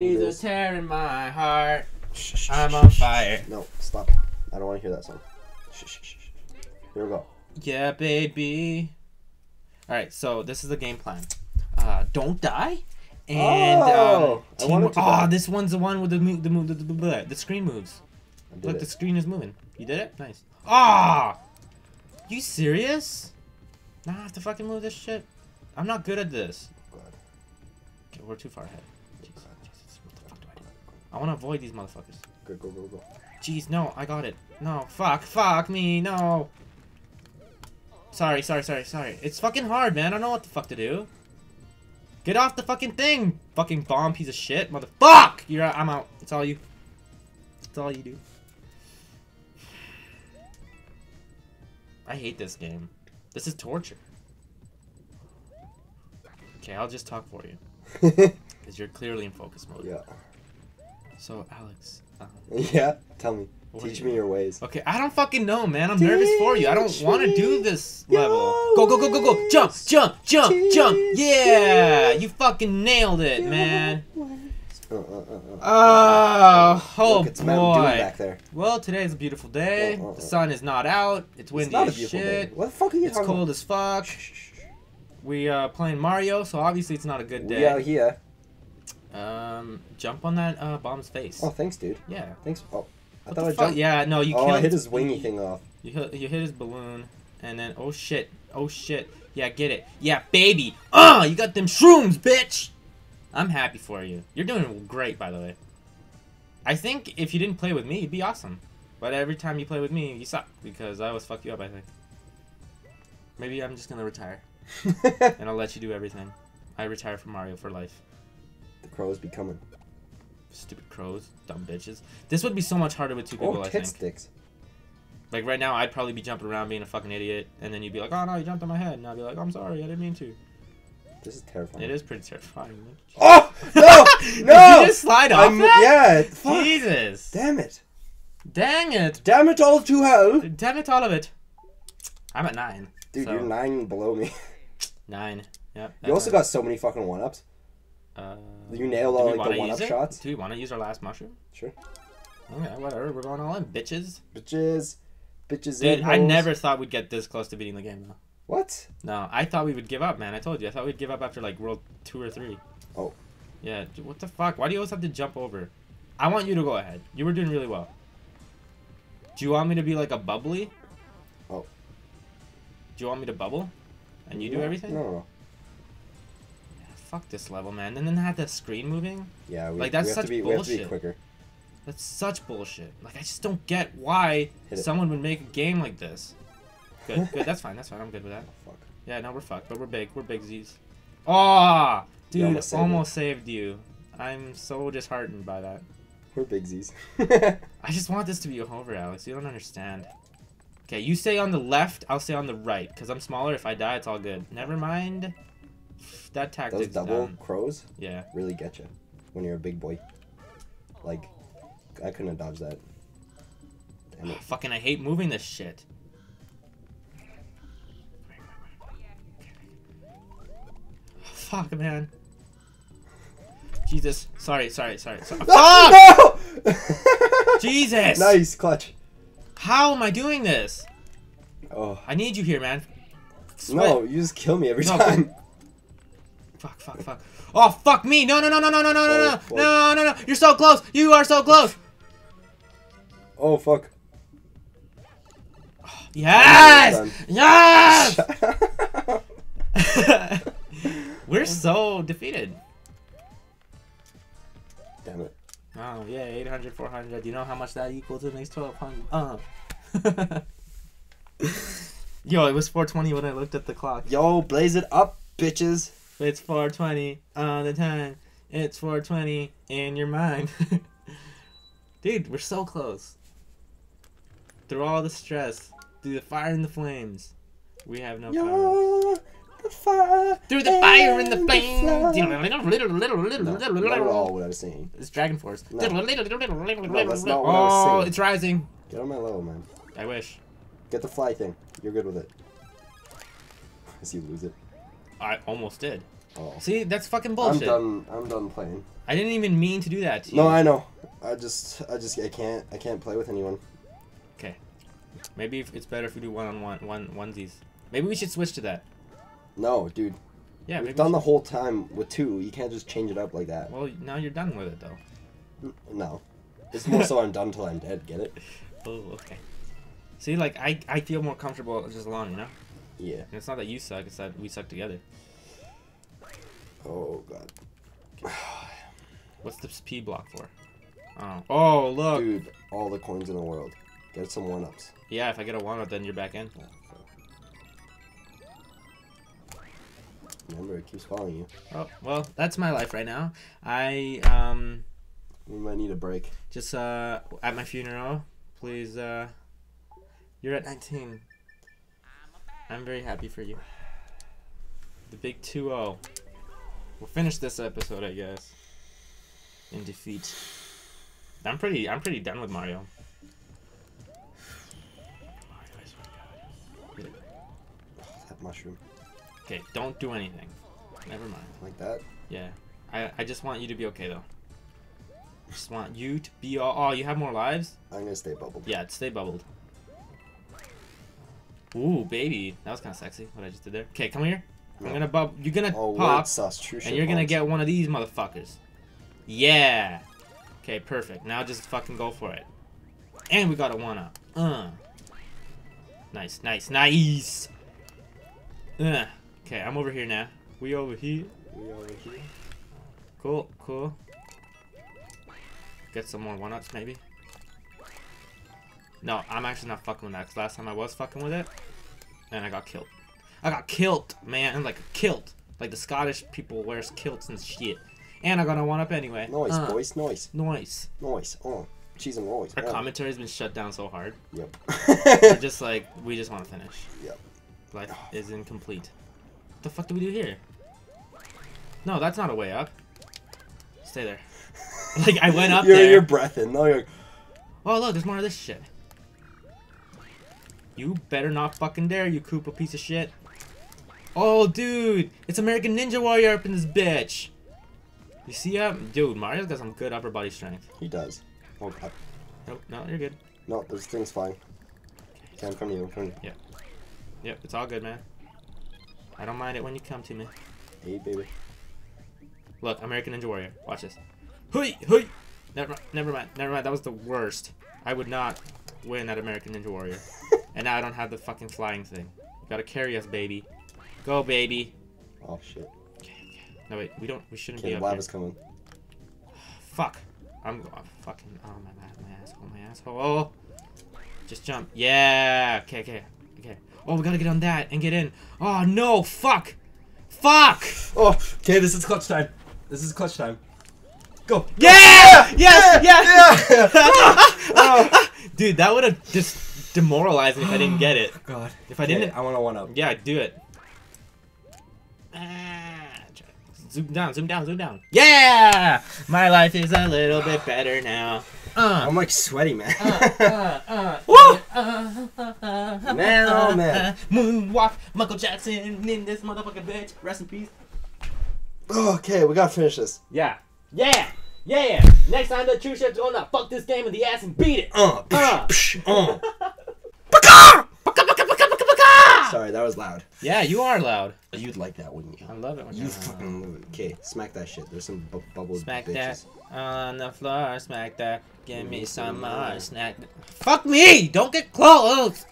He's a this. tear in my heart. Shh, shh, I'm on fire. No, stop. I don't want to hear that song. Shh, shh, shh, shh. Here we go. Yeah, baby. All right, so this is the game plan. Uh, don't die. And Oh, um, I wanted to oh, this one's the one with the mo- the, mo- the, the, the, the screen moves. I Look, it. the screen is moving. You did it? Nice. Ah! You serious? Now I have to fucking move this shit? I'm not good at this. God. Okay, we're too far ahead. I want to avoid these motherfuckers. Go, go, go, go. Jeez, no, I got it. No, fuck, fuck me, no. Sorry, sorry, sorry, sorry. It's fucking hard, man. I don't know what the fuck to do. Get off the fucking thing, fucking bomb piece of shit, motherfuck! You're out. I'm out. It's all you. It's all you do. I hate this game. This is torture. Okay, I'll just talk for you, because you're clearly in focus mode. yeah. So, Alex, um, Yeah? Tell me. Teach do me your ways. Okay, I don't fucking know, man. I'm nervous for you. I don't want to do this level. Go, go, go, go, go. Jump, jump, jump, jump. Yeah, you fucking nailed it, man. Uh, uh, uh, uh. Oh, oh Look, boy. back there. Well, today's a beautiful day. Oh, oh, The oh. sun is not out. It's windy It's not a as beautiful shit. day. What the fuck are you It's cold about? as fuck. We uh playing Mario, so obviously it's not a good day. here. Um, jump on that uh bomb's face. Oh, thanks, dude. Yeah. Thanks. Oh, I What thought I fuck? jumped. Yeah, no, you oh, killed I hit his wingy thing off. You hit, you hit his balloon, and then oh shit, oh shit, yeah, get it, yeah, baby, ah, you got them shrooms, bitch. I'm happy for you. You're doing great, by the way. I think if you didn't play with me, you'd be awesome. But every time you play with me, you suck because I always fuck you up. I think. Maybe I'm just gonna retire and I'll let you do everything. I retire from Mario for life. The crows be coming. Stupid crows, dumb bitches. This would be so much harder with two people. Oh, I think. sticks. Like right now, I'd probably be jumping around being a fucking idiot, and then you'd be like, "Oh no, you jumped on my head," and I'd be like, "I'm sorry, I didn't mean to." This is terrifying. It is pretty terrifying. man. Oh no! No! you just slide off that? yeah. Fuck. Jesus! Damn it! Dang it! Damn it all to hell! Damn it, all of it. I'm at nine. Dude, so- you're nine below me. Nine. Yep. You also got so many fucking one ups. Uh, You nailed all like the one-up shots. Do we want to use our last mushroom? Sure. Okay, whatever. We're going all in, bitches. Bitches. Bitches. Dude, I never thought we'd get this close to beating the game, though. What? No, I thought we would give up, man. I told you. I thought we'd give up after like world two or three. Oh. Yeah. What the fuck? Why do you always have to jump over? I want you to go ahead. You were doing really well. Do you want me to be like a bubbly? Oh. Do you want me to bubble? And you do everything? No, no, no. Fuck this level, man. And then had the screen moving? Yeah, we, Like, that's we have such to be we have to be bullshit. quicker. That's such bullshit. Like I just don't get why someone would make a game like this. Good, good. That's fine. That's fine. I'm good with that. Fuck. Yeah, no, we're fucked, but we're big. We're big Z's. Oh, dude, almost, almost saved saved, you. I'm so disheartened by that. We're big Z's. I just want this to be over, Alex. You don't understand. Okay, you stay on the left, I'll stay on the right, because I'm smaller. If I die, it's all good. Never mind. That Those double crows Yeah. really get you when you're a big boy. Like, I couldn't have dodged that. Damn it. Fucking, I hate moving this shit. Fuck, man. Jesus. Sorry, sorry, sorry. sorry. No! Jesus! Nice clutch. How am I doing this? Oh I need you here, man. Sweat. no! You just kill me every No. time. Fuck, fuck, fuck. Oh, fuck me! No, no, no, no, no, no, no, no, Oh, no, no, no, no! You're so close! You are so close! Oh fuck. Yes! Yes! We're so defeated. Damn it. Oh, yeah, 800, 400. You know how much that equals? It makes 1200. Uh. Yo, it was 420 when I looked at the clock. Yo, blaze it up, bitches. It's 420 all uh, the time. It's 420 in your mind. Dude, we're so close. Through all the stress, through the fire and the flames, we have no power. The fire. Through the fire and the flames. flood. Little, little, little, little, No, not at all what I was saying. It's DragonForce. No. Little, little, little, little, little, No, that's not what I was Oh, it's rising. Get on my level, man. I wish. Get the fly thing. You're good with it. As you lose it. I almost did. Oh. See, that's fucking bullshit. I'm done. I'm done playing. I didn't even mean to do that to you. No, I know. I just, I just, I can't, I can't play with anyone. Okay. Maybe if it's better if we do one on one, one onesies. Maybe we should switch to that. No, dude. Yeah, We've we done the whole time with two. You can't just change it up like that. Well, now you're done with it though. No. It's more so I'm done till I'm dead. Get it? Oh, okay. See, like I, I feel more comfortable just alone, you know. Yeah. And it's not that you suck; it's that we suck together. Oh god. What's the P block for? Oh, oh, look. Dude, all the coins in the world. Get some one ups. Yeah, if I get a one up, then you're back in. Remember, it keeps following you. Oh, well, that's my life right now. I um We might need a break. just uh at my funeral. Please, uh, you're at 19. I'm very happy for you. The big 2-0. We'll finish this episode, I guess. In defeat. I'm pretty. I'm pretty done with Mario. Mario, I swear to God. That mushroom. Okay, don't do anything. Never mind. Like that? Yeah. I, I just want you to be okay though. I just want you to be all. Oh, you have more lives? I'm gonna stay bubbled. Yeah, stay bubbled. Ooh, baby. That was kind of sexy, what I just did there. Okay, come here. I'm gonna bub. You're gonna Oh, pop. True and you're gonna get one of these motherfuckers. Yeah. Okay, perfect. Now just fucking go for it. And we got a one up. Uh. Nice, nice, nice. Uh. Okay, I'm over here now. We over here. We over here. Cool, cool. Get some more one-ups, maybe. No, I'm actually not fucking with that, because last time I was fucking with it, and I got killed. I got killed, man, like a kilt. Like the Scottish people wears kilts and shit. And I got a one-up anyway. Noise, Uh, boys. Noise. Noise. Noise. Oh. Cheese and noise. Our Oh. commentary's been shut down so hard. Yep. We're just like, we just want to finish. Yep. Life is incomplete. What the fuck do we do here? No, that's not a way up. Stay there. Like, I went up you're, there. You're breathing. No, you're. Oh, look, there's more of this shit. You better not fucking dare, you Koopa piece of shit. Oh, dude, it's American Ninja Warrior up in this bitch. You see him? Dude, Mario's got some good upper body strength. He does. Oh god. Nope, no, you're good. No, this thing's fine. Coming to you. I'm coming to Yep, it's all good, man. I don't mind it when you come to me. Hey, baby. Look, American Ninja Warrior. Watch this. Hui, hui. Never, never mind. Never mind. That was the worst. I would not win at American Ninja Warrior. and now I don't have the fucking flying thing. You gotta carry us, baby. Go, baby. Oh shit. Okay, okay. No wait, we don't. We shouldn't Okay, be the up lava's here. coming. Fuck. I'm oh, fucking. Oh my my my asshole, my asshole. Oh. Just jump. Yeah. Okay, okay, okay. Oh, we gotta get on that and get in. Oh no! Fuck! Fuck! Oh, okay. This is clutch time. This is clutch time. Go. Yeah! Yes! Yes! Yeah. oh, Dude, that would have just demoralized me if I didn't get it. God. If I didn't, I want to one up. yeah, do it. Ah, Zoom down, zoom down, zoom down. Yeah! My life is a little bit better now. Uh, I'm like sweaty, man. uh, uh, Woo! uh, Man, oh, man. Moonwalk, Michael Jackson in this motherfucking bitch. Rest in peace. okay, we gotta finish this. Yeah. Yeah! Yeah! Next time the Truship's gonna fuck this game in the ass and beat it. Uh, Uh. psh, uh. Baka, baka, baka, baka, baka. Sorry, that was loud. Yeah, you are loud. You'd like that, wouldn't you? I love it when You you're fucking love it. Okay, smack that shit. There's some bu- bubbled Smack bitches. that on the floor, smack that. Give me some more snack. Fuck me! Don't get close!